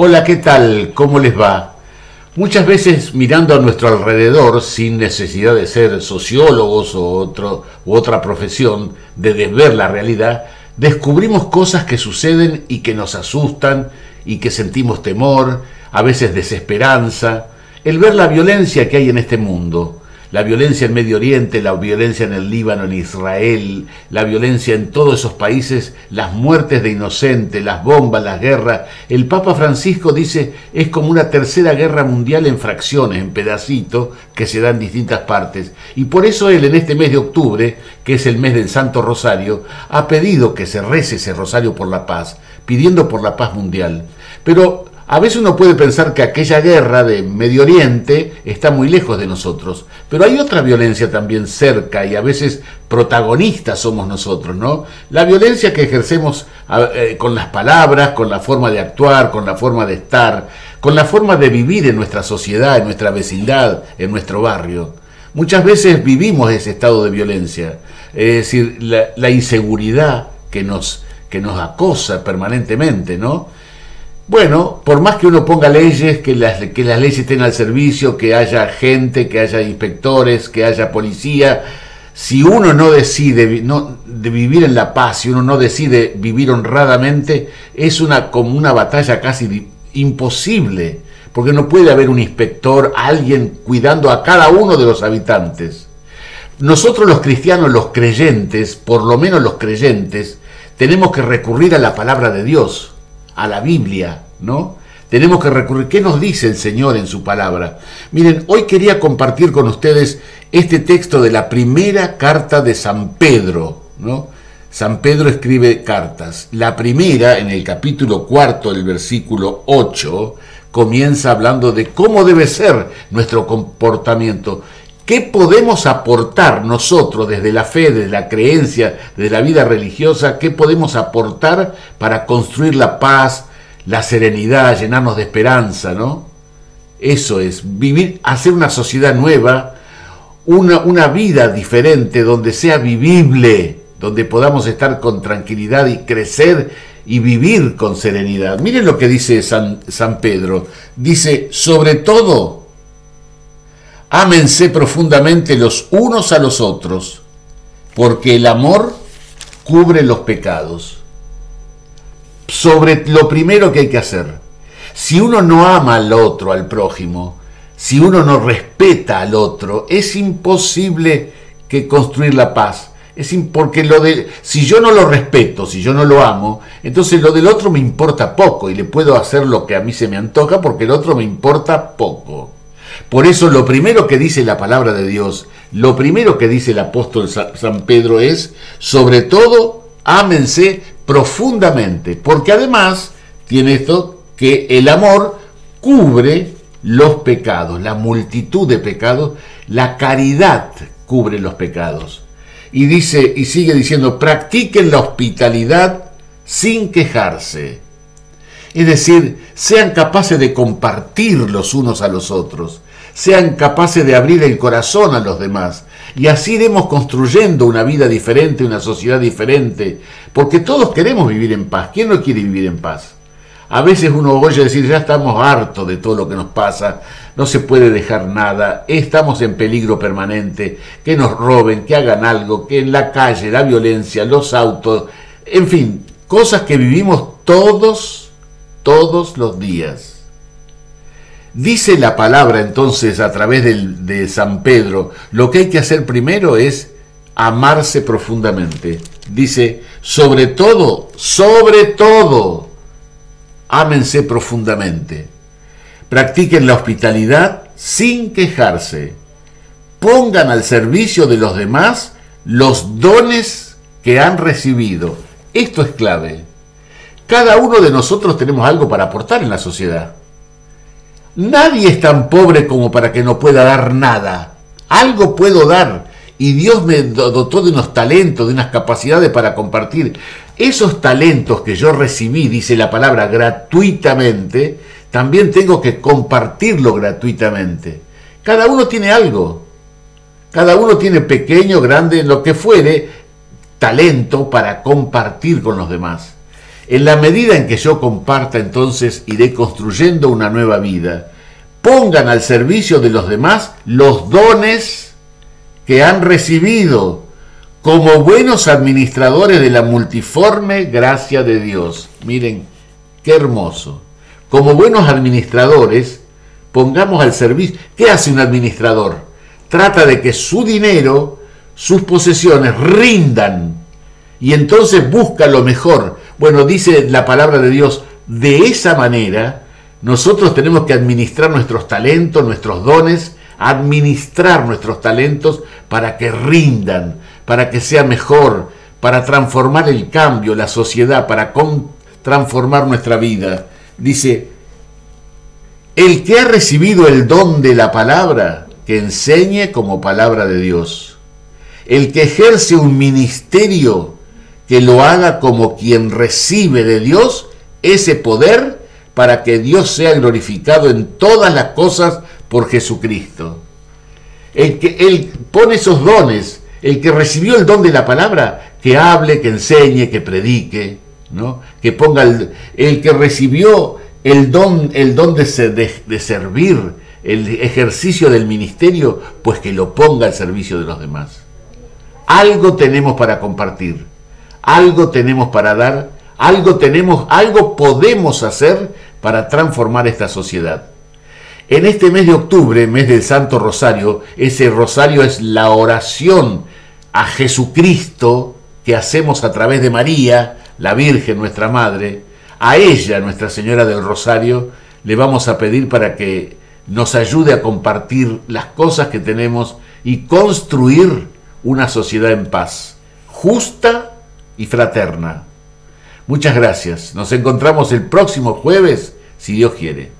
Hola, ¿qué tal? ¿Cómo les va? Muchas veces mirando a nuestro alrededor, sin necesidad de ser sociólogos o otra profesión, de desver la realidad, descubrimos cosas que suceden y que nos asustan y que sentimos temor, a veces desesperanza, el ver la violencia que hay en este mundo, la violencia en Medio Oriente, la violencia en el Líbano, en Israel, la violencia en todos esos países, las muertes de inocentes, las bombas, las guerras. El Papa Francisco dice es como una tercera guerra mundial en fracciones, en pedacitos, que se da en distintas partes. Y por eso él en este mes de octubre, que es el mes del Santo Rosario, ha pedido que se rece ese rosario por la paz, pidiendo por la paz mundial. Pero a veces uno puede pensar que aquella guerra de Medio Oriente está muy lejos de nosotros, pero hay otra violencia también cerca y a veces protagonistas somos nosotros, ¿no? La violencia que ejercemos eh, con las palabras, con la forma de actuar, con la forma de estar, con la forma de vivir en nuestra sociedad, en nuestra vecindad, en nuestro barrio. Muchas veces vivimos ese estado de violencia, es decir, la, inseguridad que nos, que nos acosa permanentemente, ¿no? Bueno, por más que uno ponga leyes, que las, leyes estén al servicio, que haya gente, que haya inspectores, que haya policía, si uno no decide no, de vivir en la paz, si uno no decide vivir honradamente, es una, como una batalla casi imposible, porque no puede haber un inspector, alguien cuidando a cada uno de los habitantes. Nosotros los cristianos, los creyentes, por lo menos los creyentes, tenemos que recurrir a la palabra de Dios a la Biblia, ¿no? Tenemos que recurrir. ¿Qué nos dice el Señor en su palabra? Miren, hoy quería compartir con ustedes este texto de la primera carta de San Pedro, ¿no? San Pedro escribe cartas. La primera, en el capítulo cuarto, el versículo 8, comienza hablando de cómo debe ser nuestro comportamiento. ¿Qué podemos aportar nosotros desde la fe, desde la creencia, de la vida religiosa? ¿Qué podemos aportar para construir la paz, la serenidad, llenarnos de esperanza, ¿no? Eso es, vivir, hacer una sociedad nueva, una, una vida diferente, donde sea vivible, donde podamos estar con tranquilidad y crecer y vivir con serenidad. Miren lo que dice San, San Pedro. Dice, sobre todo, Ámense profundamente los unos a los otros, porque el amor cubre los pecados. Sobre lo primero que hay que hacer, si uno no ama al otro, al prójimo, si uno no respeta al otro, es imposible que construir la paz. Es porque lo de, si yo no lo respeto, si yo no lo amo, entonces lo del otro me importa poco y le puedo hacer lo que a mí se me antoja porque el otro me importa poco. Por eso lo primero que dice la palabra de Dios, lo primero que dice el apóstol San Pedro es, sobre todo, ámense profundamente, porque además tiene esto que el amor cubre los pecados, la multitud de pecados, la caridad cubre los pecados. Y dice y sigue diciendo, practiquen la hospitalidad sin quejarse. Es decir, sean capaces de compartir los unos a los otros, sean capaces de abrir el corazón a los demás. Y así iremos construyendo una vida diferente, una sociedad diferente, porque todos queremos vivir en paz. ¿Quién no quiere vivir en paz? A veces uno oye decir, ya estamos hartos de todo lo que nos pasa, no se puede dejar nada, estamos en peligro permanente, que nos roben, que hagan algo, que en la calle, la violencia, los autos, en fin, cosas que vivimos todos, todos los días. Dice la palabra entonces a través de San Pedro, lo que hay que hacer primero es amarse profundamente. Dice, sobre todo, sobre todo, ámense profundamente. Practiquen la hospitalidad sin quejarse. Pongan al servicio de los demás los dones que han recibido. Esto es clave. Cada uno de nosotros tenemos algo para aportar en la sociedad. Nadie es tan pobre como para que no pueda dar nada. Algo puedo dar. Y Dios me dotó de unos talentos, de unas capacidades para compartir. Esos talentos que yo recibí, dice la palabra, gratuitamente, también tengo que compartirlo gratuitamente. Cada uno tiene algo. Cada uno tiene pequeño, grande, lo que fuere, talento para compartir con los demás. En la medida en que yo comparta, entonces iré construyendo una nueva vida. Pongan al servicio de los demás los dones que han recibido como buenos administradores de la multiforme gracia de Dios. Miren, qué hermoso. Como buenos administradores, pongamos al servicio. ¿Qué hace un administrador? Trata de que su dinero, sus posesiones rindan y entonces busca lo mejor. Bueno, dice la palabra de Dios, de esa manera nosotros tenemos que administrar nuestros talentos, nuestros dones, administrar nuestros talentos para que rindan, para que sea mejor, para transformar el cambio, la sociedad, para transformar nuestra vida. Dice, el que ha recibido el don de la palabra, que enseñe como palabra de Dios. El que ejerce un ministerio, que lo haga como quien recibe de Dios ese poder para que Dios sea glorificado en todas las cosas por Jesucristo. El que él pone esos dones, el que recibió el don de la palabra, que hable, que enseñe, que predique, ¿no? que ponga el, que recibió el don, el don de servir, el ejercicio del ministerio, pues que lo ponga al servicio de los demás. Algo tenemos para compartir, algo tenemos para dar, algo tenemos, algo podemos hacer para transformar esta sociedad. En este mes de octubre, mes del Santo Rosario, ese rosario es la oración a Jesucristo que hacemos a través de María, la Virgen, nuestra Madre. A ella, Nuestra Señora del Rosario, le vamos a pedir para que nos ayude a compartir las cosas que tenemos y construir una sociedad en paz, justa y fraterna. Muchas gracias. Nos encontramos el próximo jueves, si Dios quiere.